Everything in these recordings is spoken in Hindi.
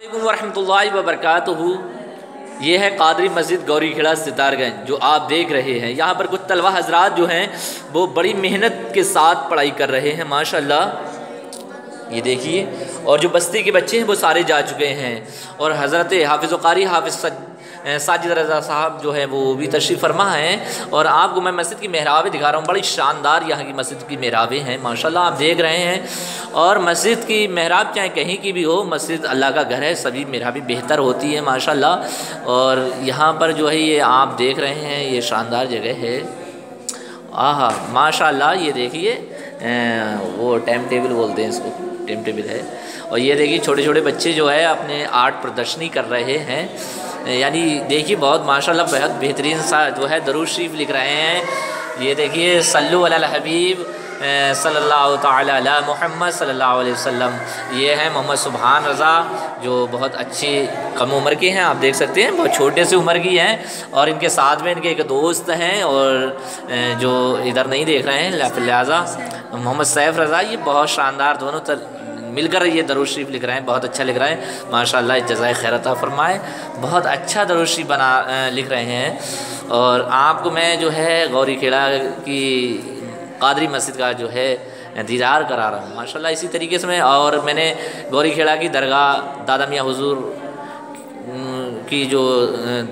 वरहमल वबरक ये है कादरी मस्जिद गौरी खेड़ा सितारगंज, जो आप देख रहे हैं। यहाँ पर कुछ तलवा हजरात जो हैं, वो बड़ी मेहनत के साथ पढ़ाई कर रहे हैं, माशाल्लाह। ये देखिए, और जो बस्ती के बच्चे हैं, वो सारे जा चुके हैं। और हज़रत हाफिज़ कारी हाफिज़ साजिद रज़ा साहब जो है वो भी तशरीफ़ फरमा हैं और आपको मैं मस्जिद की महराबें दिखा रहा हूँ। बड़ी शानदार यहाँ की मस्जिद की महराबें हैं, माशाल्लाह आप देख रहे हैं। और मस्जिद की महराब चाहे कहीं की भी हो, मस्जिद अल्लाह का घर है, सभी महराबें बेहतर होती है, माशाल्लाह। और यहाँ पर जो है ये आप देख रहे हैं, ये शानदार जगह है। आह, माशाल्लाह, ये देखिए वो टाइम टेबल बोलते हैं इसको टाइम टेबल है। और ये देखिए छोटे छोटे बच्चे जो है अपने आर्ट प्रदर्शनी कर रहे हैं। यानी देखिए, बहुत माशाल्लाह बेहद बेहतरीन सा जो है दरूज शरीफ लिख रहे हैं। ये देखिए, सल्लु अल हबीब सल्लल्लाहु ताला मोहम्मद सल्लल्लाहु अलैहि वसल्लम। ये है मोहम्मद सुबहान रज़ा, जो बहुत अच्छी कम उम्र के हैं, आप देख सकते हैं, बहुत छोटे से उम्र की हैं। और इनके साथ में इनके एक दोस्त हैं और जो इधर नहीं देख रहे हैं लिहाजा मोहम्मद सैफ़ रज़ा, ये बहुत शानदार दोनों तर मिलकर ये शरीफ लिख रहे हैं, बहुत अच्छा लिख रहे हैं। माशाल्लाह जजाय खैरता फरमाए। बहुत अच्छा शरीफ बना लिख रहे हैं। और आपको मैं जो है, गौरी खेड़ा की कादरी मस्जिद का जो है दीदार करा रहा हूँ। माशाल्लाह, इसी तरीके से मैं, और मैंने गौरी खेड़ा की दरगाह, दादा मियाँ हजूर की जो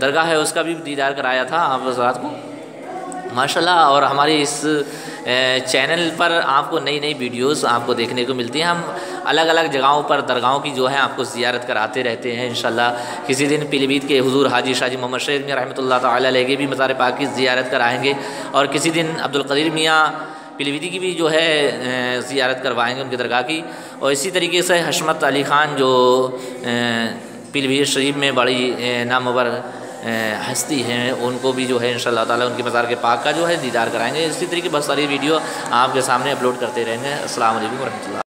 दरगाह है, उसका भी दीदार कराया था आप रात को। माशाल्लाह, और हमारी इस चैनल पर आपको नई नई वीडियोस आपको देखने को मिलती हैं। हम अलग अलग जगहों पर, दरगाहों की जो है आपको ज़ियारत कराते रहते हैं इन किसी दिन पीलीभीत के हुजूर हाजी शाजी मोहम्मद शहीद मियाँ रहमत ताली के भी मज़ार पाक की ज़ियारत कराएँगे और किसी दिन अब्दुल कदीर मियाँ पीलीभीती की भी जो है ज़ियारत करवाएँगे उनकी दरगाह की। और इसी तरीके से हशमत अली ख़ान जो पीलीभीत शरीफ में बड़ी नामवर हस्ती हैं, उनको भी जो है इन ताला उनकी मज़ार के पाक का जो है दीदार कराएँगे। इसी तरीके बहुत सारी वीडियो आपके सामने अपलोड करते रहेंगे। असल वरहमल